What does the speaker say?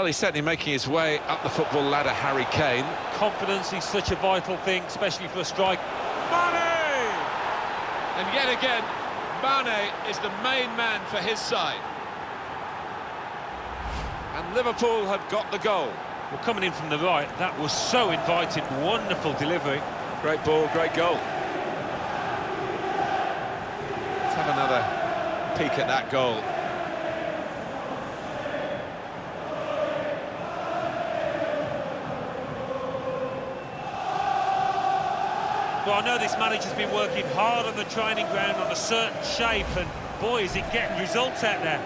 Well, he's certainly making his way up the football ladder, Harry Kane. Confidence is such a vital thing, especially for a strike. Mane! And yet again, Mane is the main man for his side. And Liverpool have got the goal. Well, coming in from the right, that was so inviting. Wonderful delivery. Great ball, great goal. Let's have another peek at that goal. Well, I know this manager's been working hard on the training ground on a certain shape, and boy, is it getting results out there.